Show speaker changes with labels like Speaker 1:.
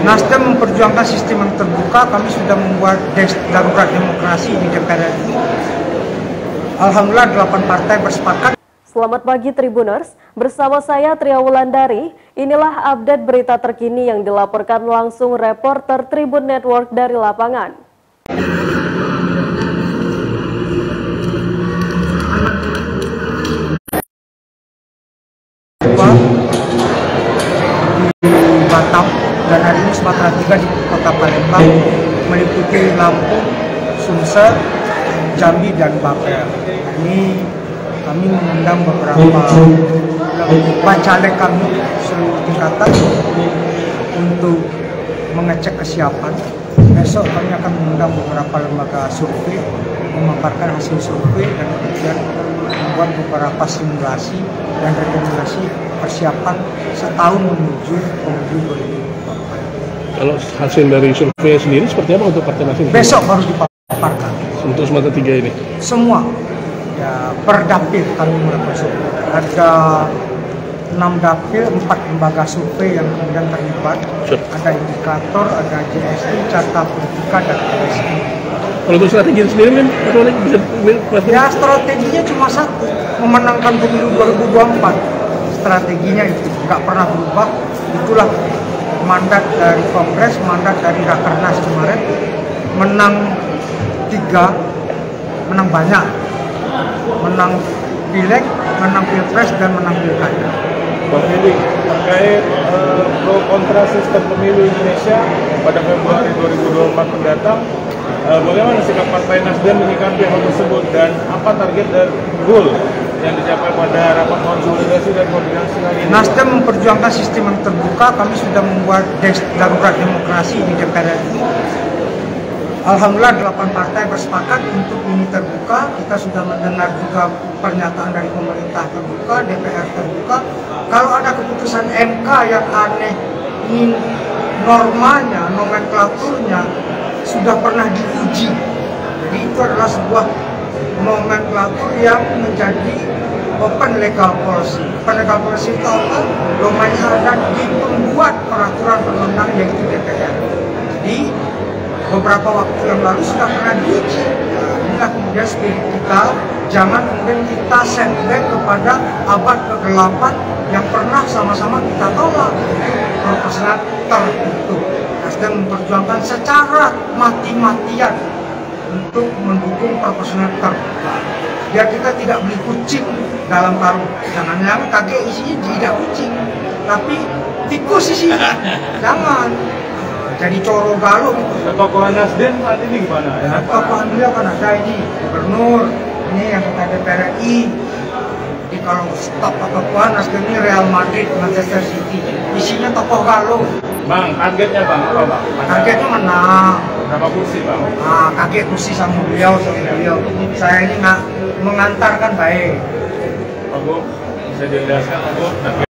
Speaker 1: Nasdem memperjuangkan sistem yang terbuka, kami sudah membuat des darurat demokrasi di DPR ini. Alhamdulillah 8 partai bersepakat
Speaker 2: Selamat pagi Tribuners, bersama saya Tria Wulandari. Inilah update berita terkini yang dilaporkan langsung reporter Tribun Network dari lapangan.
Speaker 1: Dan hari ini Sumatera 3 di kota Palembang meliputi Lampung, Sumsel, Jambi dan Bapel. Ini kami mengundang beberapa bacalek kami seluruh tingkatan untuk mengecek kesiapan. Besok kami akan mengundang beberapa lembaga survei memaparkan hasil survei dan kemudian membuat beberapa simulasi dan rekomendasi persiapan setahun menuju pemilu 2024.
Speaker 3: Kalau hasil dari survei sendiri seperti apa untuk Partai Nasdem?
Speaker 1: Besok baru dipaparkan
Speaker 3: Untuk Sumatera tiga ini.
Speaker 1: semua ya per dapil kami melakukan survei. Ada enam dapil, empat lembaga survei yang kemudian terlibat.
Speaker 3: Sure.
Speaker 1: Ada indikator, ada JSI, Carta Politika, dan LSI.
Speaker 3: Kalau untuk strategi sendiri bisa bisa-
Speaker 1: Ya strateginya cuma satu, memenangkan pemilu 2024. Strateginya itu nggak pernah berubah. Itulah mandat dari Kongres, mandat dari Rakernas kemarin. Menang tiga, menang banyak. Menang pileg, menang pilpres, dan menang pilkada.
Speaker 4: Bang Hedi, terkait eh, pro kontra sistem pemilu Indonesia pada Februari 2024 mendatang, eh, bagaimana sikap Partai Nasdem menyikapi hal tersebut dan apa target dan goal yang dicapai pada rapat konsolidasi dan koordinasi ini?
Speaker 1: Nasdem memperjuangkan sistem yang terbuka, kami sudah membuat des darurat demokrasi di DPR ini. Alhamdulillah 8 partai bersepakat untuk ini terbuka. Kita sudah mendengar juga pernyataan dari pemerintah terbuka, DPR terbuka. Kalau ada keputusan MK yang aneh, ini normanya, nomenklaturnya sudah pernah diuji. Jadi itu adalah sebuah nomenklatur yang menjadi open legal policy. Open legal policy itu apa? Domainnya ada di pembuat peraturan perundang yaitu DPR. Jadi beberapa waktu yang lalu sudah pernah diuji. Nah, inilah kemudian spirit kita, jangan kemudian kita setback kepada abad ke-8 yang pernah sama-sama kita tolak. Proporsional tertutup. Nasdem memperjuangkan secara mati-matian untuk mendukung proporsional terbuka. Biar kita tidak beli kucing dalam karung. Jangan-jangan kakek isinya tidak kucing, tapi tikus isinya. Jangan. Jadi coro galo gitu.
Speaker 4: Ketokohan Nasdem saat ini gimana?
Speaker 1: Ya, tokoh beliau kan ada ini gubernur, ini yang kita DPR RI. Jadi kalau stop ketokohan Nasdem ini Real Madrid, Manchester City, isinya tokoh galo.
Speaker 4: Bang, targetnya bang apa bang?
Speaker 1: Targetnya menang.
Speaker 4: Berapa kursi bang?
Speaker 1: Nah, kaget kursi sama beliau, sama beliau. Saya ini nggak mengantarkan baik.
Speaker 4: Pak Bu, bisa dijelaskan Pak Bu?